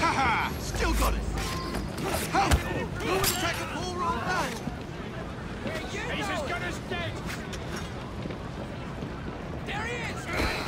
Haha! Still got it! Help! Who would attack a poor old man? He's as good as dead. There he is!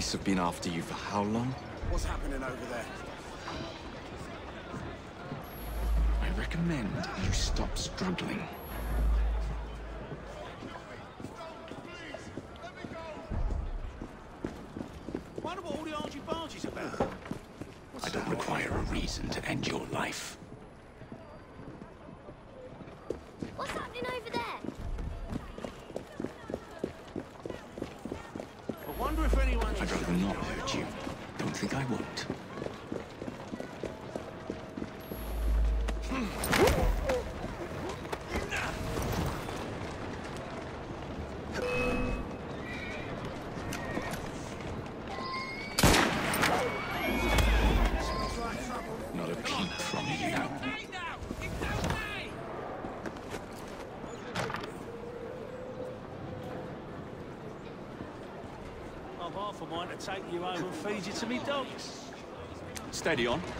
Police have been after you for how long? What's happening over there? I recommend you stop struggling. Wonder what all the argy-bargy's about. I don't require a reason to end your life. Think I won't. A peep from you. I've half a mind to take you home and feed you to me dogs. Steady on.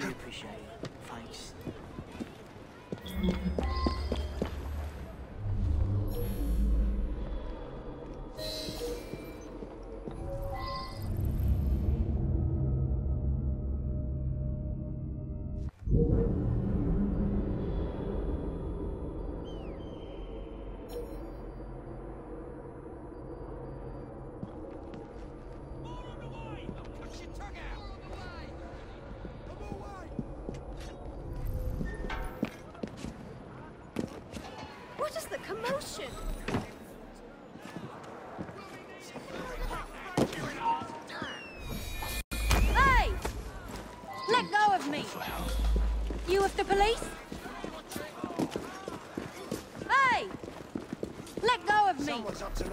really appreciate it. Thanks.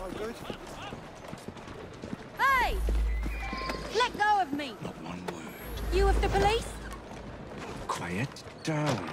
I would. Hey! Let go of me! Not one word. You of the police? Quiet down.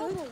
Calma.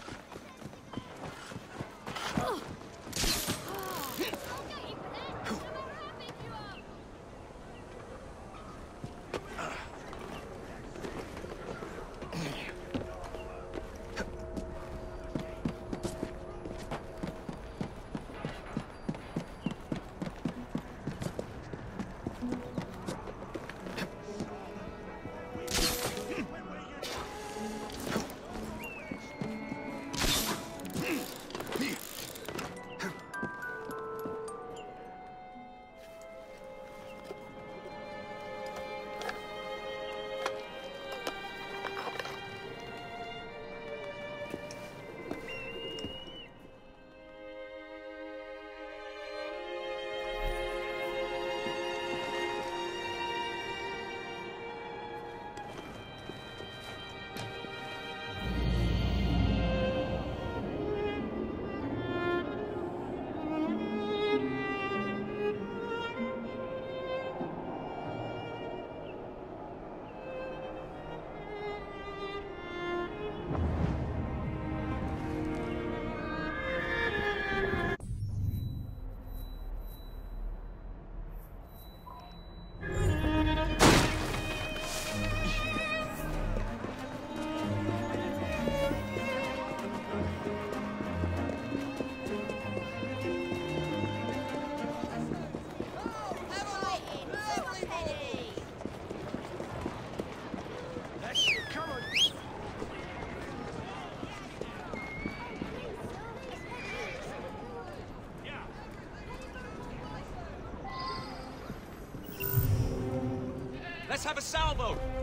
have a salvo!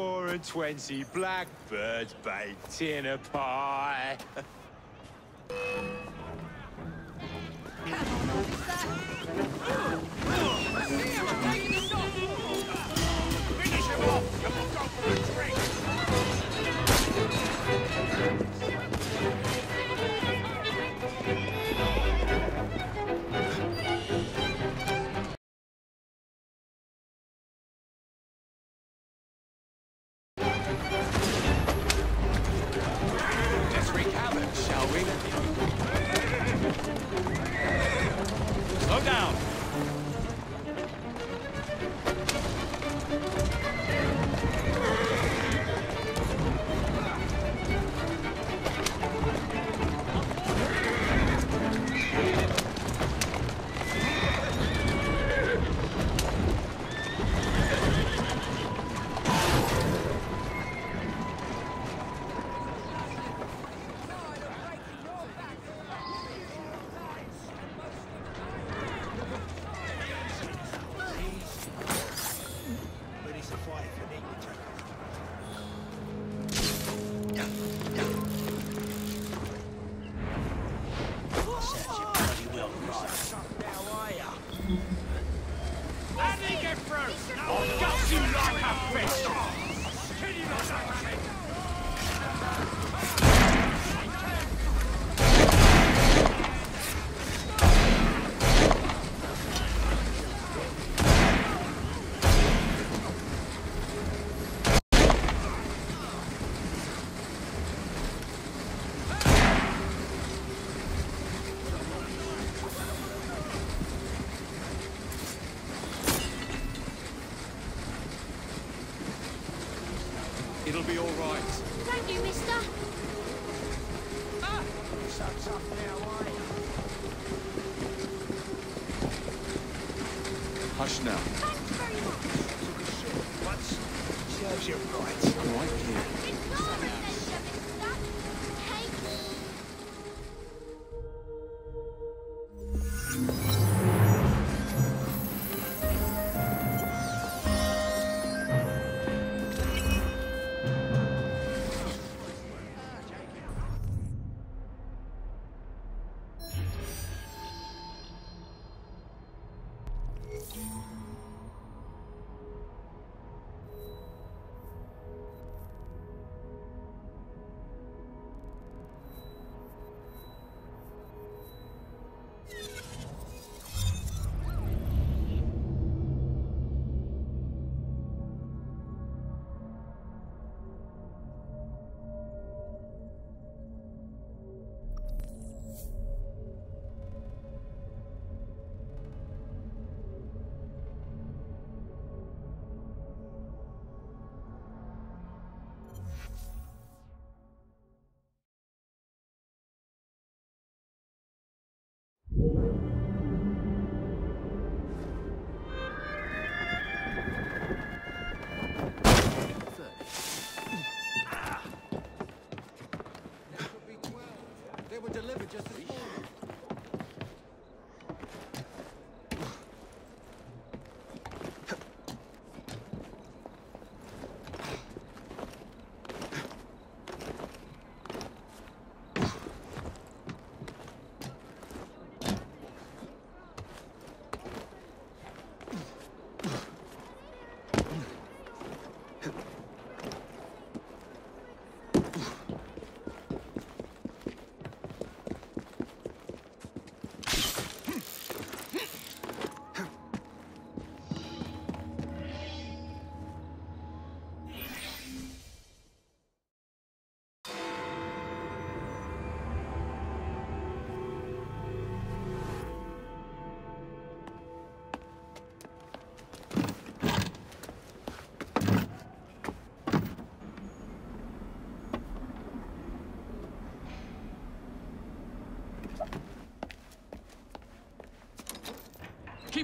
Four and twenty blackbirds baked in a pie.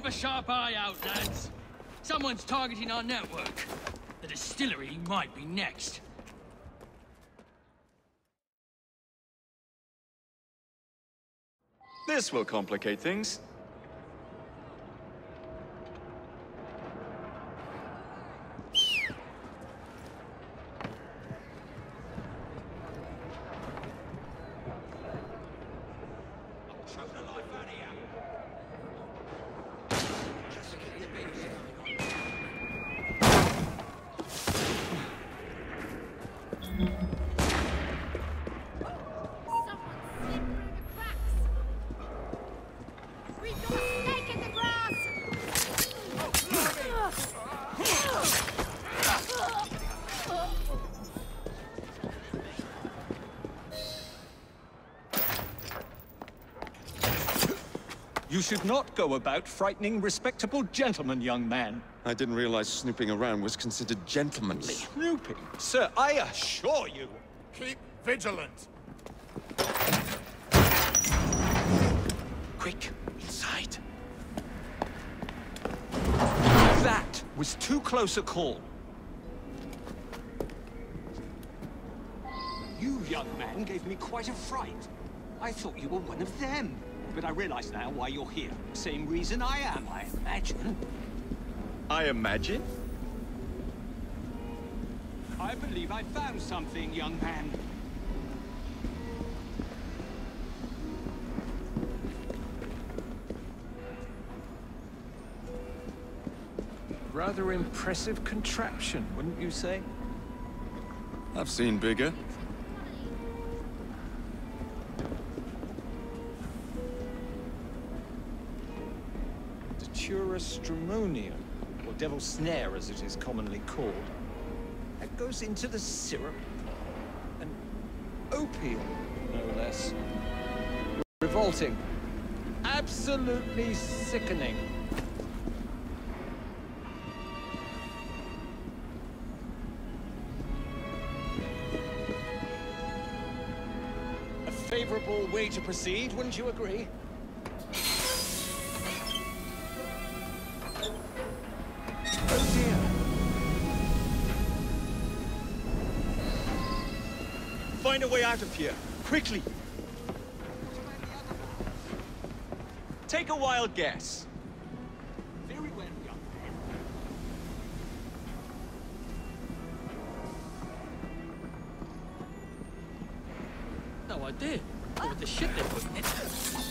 A sharp eye out, lads. Someone's targeting our network. The distillery might be next. This will complicate things. You should not go about frightening respectable gentlemen, young man. I didn't realize snooping around was considered gentlemanly. Snooping? Sir, I assure you. Keep vigilant. Quick, inside. That was too close a call. You, young man, gave me quite a fright. I thought you were one of them. But I realize now why you're here. Same reason I am, I imagine. I imagine? I believe I found something, young man. Rather impressive contraption, wouldn't you say? I've seen bigger. Stramonium, or devil's snare as it is commonly called. That goes into the syrup. An opium, no less. Revolting. Absolutely sickening. A favorable way to proceed, wouldn't you agree? A way out of here, quickly. Take a wild guess. No idea. The shit putting in.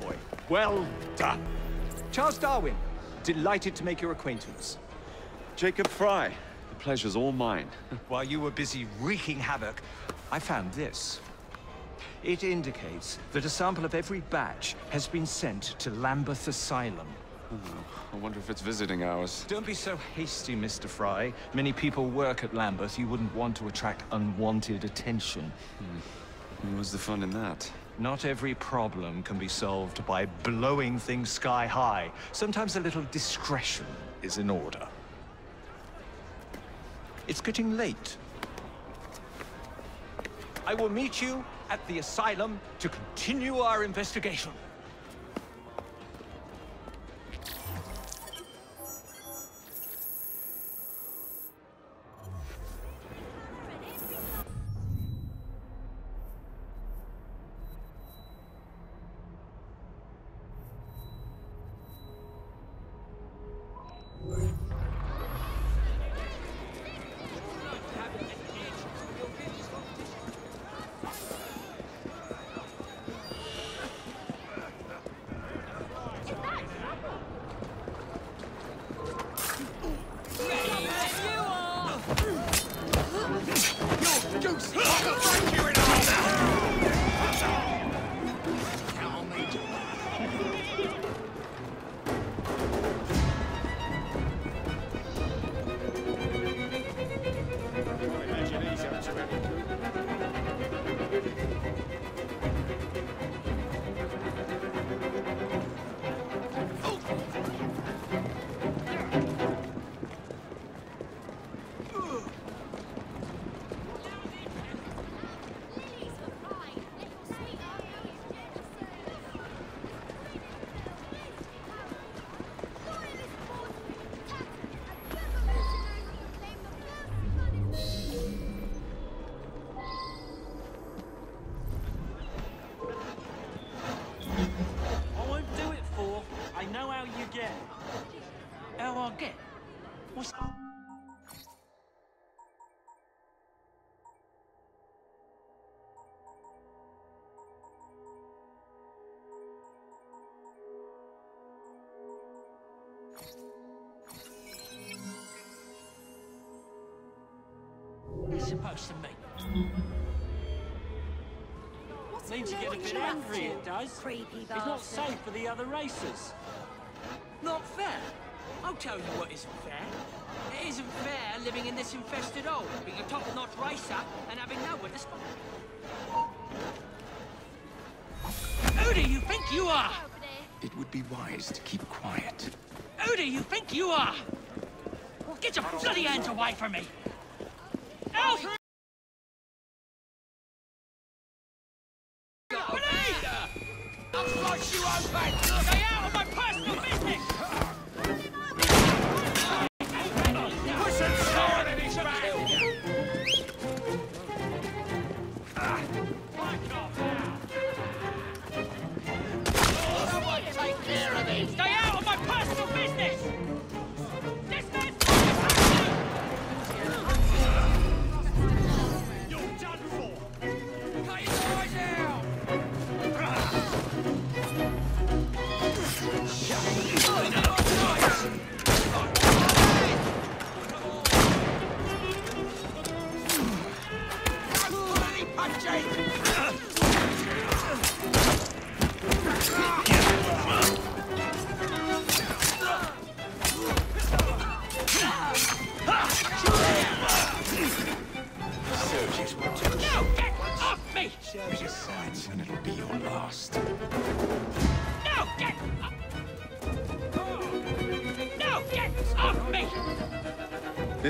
Boy. Well done. Charles Darwin, delighted to make your acquaintance. Jacob Frye. The pleasure's all mine. While you were busy wreaking havoc, I found this. It indicates that a sample of every batch has been sent to Lambeth Asylum. I wonder if it's visiting hours. Don't be so hasty, Mr. Frye. Many people work at Lambeth. You wouldn't want to attract unwanted attention. Hmm. What's the fun in that? Not every problem can be solved by blowing things sky high. Sometimes a little discretion is in order. It's getting late. I will meet you at the asylum to continue our investigation. It's supposed to mean? Means you get a bit angry, it does. Creepy It's not safe for the other racers. Not fair? I'll tell you what isn't fair. It isn't fair living in this infested hole, being a top-notch racer and having nowhere to spot. Who do you think you are? It would be wise to keep quiet. Who do you think you are? Get your bloody hands away from me! Out!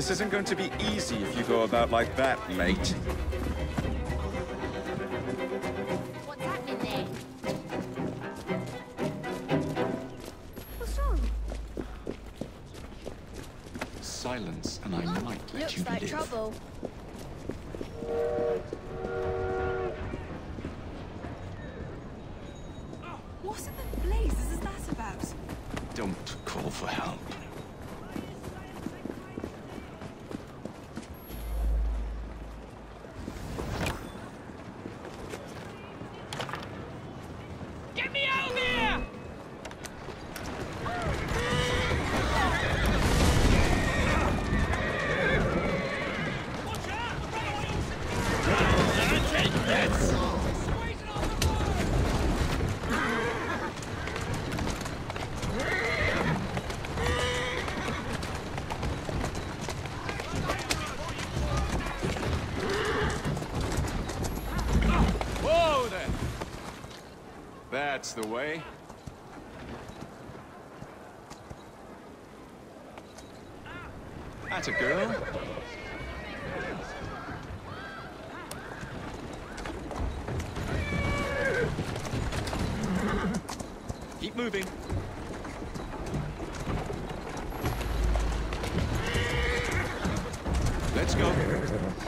This isn't going to be easy if you go about like that, mate. What's happening there? What's wrong? Silence, and I might let Looks you like live. trouble. What in the blazes is that about? Don't call for help. The way. That's a girl. Keep moving. Let's go.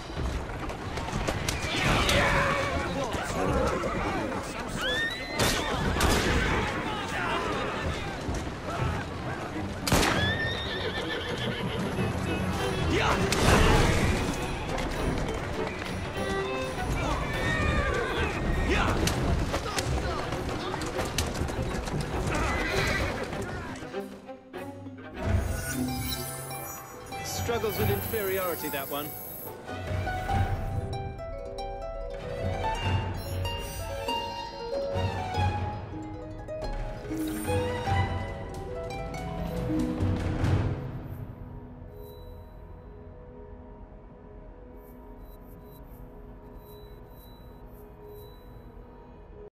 Inferiority, that one.